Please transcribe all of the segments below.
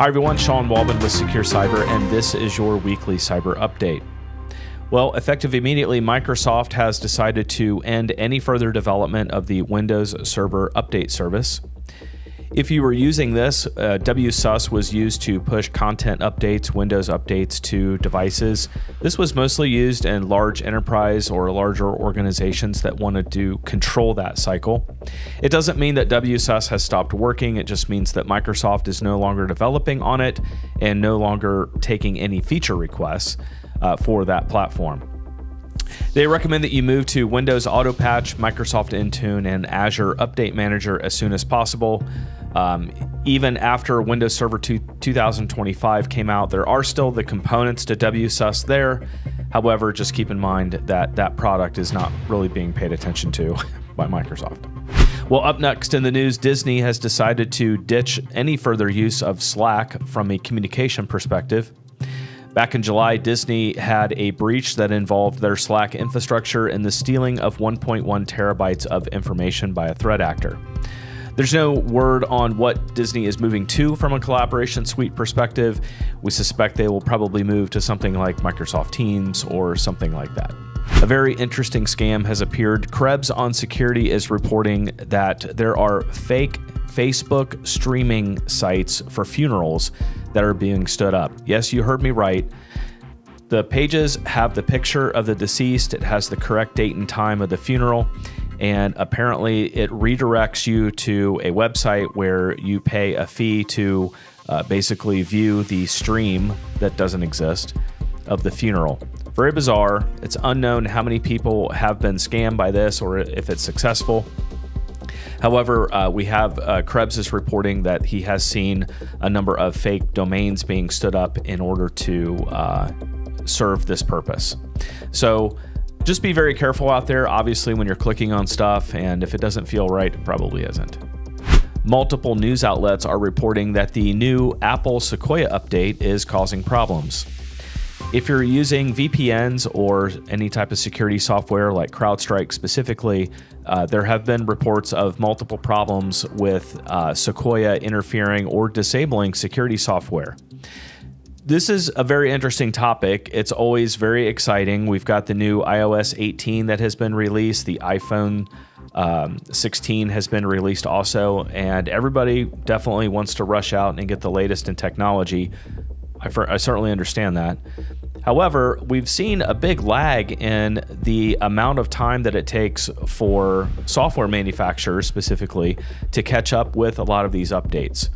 Hi, everyone. Shawn Waldman with Secure Cyber, and this is your weekly cyber update. Well, effective immediately, Microsoft has decided to end any further development of the Windows Server Update Service. If you were using this, uh, WSUS was used to push content updates, Windows updates to devices. This was mostly used in large enterprise or larger organizations that wanted to control that cycle. It doesn't mean that WSUS has stopped working, it just means that Microsoft is no longer developing on it and no longer taking any feature requests uh, for that platform. They recommend that you move to Windows Autopatch, Microsoft Intune, and Azure Update Manager as soon as possible. Um, even after Windows Server 2, 2025 came out, there are still the components to WSUS there. However, just keep in mind that that product is not really being paid attention to by Microsoft. Well, up next in the news, Disney has decided to ditch any further use of Slack from a communication perspective. Back in July, Disney had a breach that involved their Slack infrastructure and the stealing of 1.1 terabytes of information by a threat actor. There's no word on what Disney is moving to from a collaboration suite perspective. We suspect they will probably move to something like Microsoft Teams or something like that. A very interesting scam has appeared. Krebs on Security is reporting that there are fake Facebook streaming sites for funerals that are being stood up. Yes, you heard me right. The pages have the picture of the deceased, it has the correct date and time of the funeral, and apparently it redirects you to a website where you pay a fee to uh, basically view the stream that doesn't exist of the funeral. Very bizarre. It's unknown how many people have been scammed by this or if it's successful. However, uh, we have uh, Krebs is reporting that he has seen a number of fake domains being stood up in order to uh, serve this purpose. So just be very careful out there, obviously, when you're clicking on stuff, and if it doesn't feel right, it probably isn't. Multiple news outlets are reporting that the new Apple Sequoia update is causing problems. If you're using VPNs or any type of security software like CrowdStrike specifically, uh, there have been reports of multiple problems with uh, Sequoia interfering or disabling security software. This is a very interesting topic. It's always very exciting. We've got the new iOS 18 that has been released, the iPhone um, 16 has been released also, and everybody definitely wants to rush out and get the latest in technology. I, I certainly understand that. However, we've seen a big lag in the amount of time that it takes for software manufacturers specifically to catch up with a lot of these updates.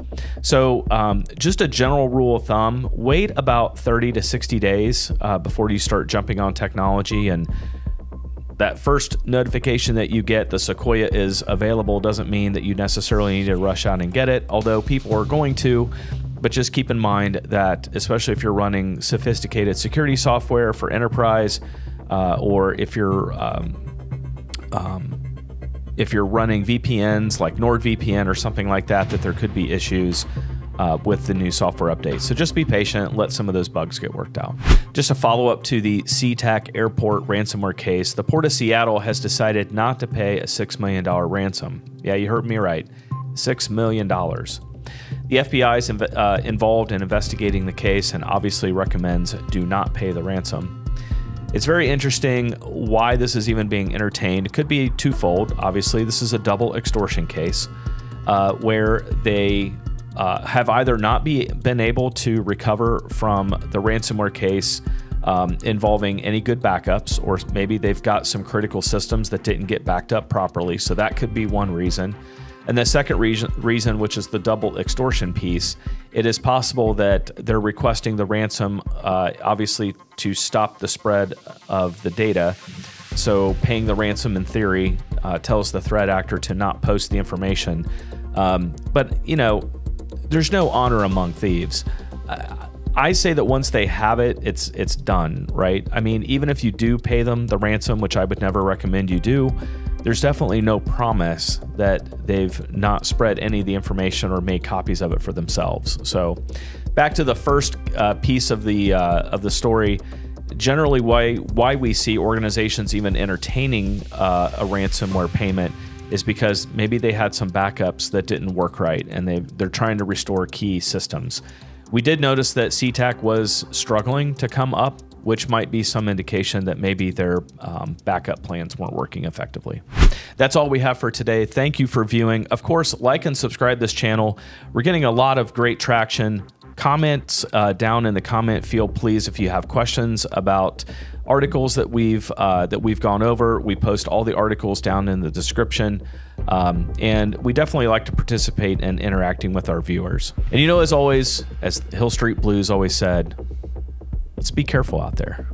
So, um, just a general rule of thumb wait about 30 to 60 days uh, before you start jumping on technology and that first notification that you get, the Sequoia is available, doesn't mean that you necessarily need to rush out and get it, although people are going to. But just keep in mind that, especially if you're running sophisticated security software for enterprise, uh, or if you're um, um, if you're running VPNs like NordVPN or something like that, that there could be issues uh, with the new software updates. So just be patient, let some of those bugs get worked out. Just a follow up to the SeaTac Airport ransomware case, the Port of Seattle has decided not to pay a $6 million ransom. Yeah, you heard me right $6 million. The FBI is inv- uh, involved in investigating the case and obviously recommends do not pay the ransom. It's very interesting why this is even being entertained. It could be twofold. Obviously, this is a double extortion case uh, where they uh, have either not be, been able to recover from the ransomware case um, involving any good backups, or maybe they've got some critical systems that didn't get backed up properly. So that could be one reason. And the second reason, reason, which is the double extortion piece, it is possible that they're requesting the ransom, uh, obviously, to stop the spread of the data. So, paying the ransom in theory uh, tells the threat actor to not post the information. Um, but, you know, there's no honor among thieves. I say that once they have it, it's it's done, right? I mean, even if you do pay them the ransom, which I would never recommend you do, there's definitely no promise that they've not spread any of the information or made copies of it for themselves. So, back to the first uh, piece of the uh, of the story. Generally, why why we see organizations even entertaining uh, a ransomware payment is because maybe they had some backups that didn't work right, and they they're trying to restore key systems. We did notice that SeaTac was struggling to come up, which might be some indication that maybe their um, backup plans weren't working effectively. That's all we have for today. Thank you for viewing. Of course, like and subscribe this channel. We're getting a lot of great traction comments uh, down in the comment field, please, if you have questions about articles that we've uh, that we've gone over. We post all the articles down in the description, um, and we definitely like to participate in interacting with our viewers. And you know, as always, as Hill Street Blues always said, let's be careful out there.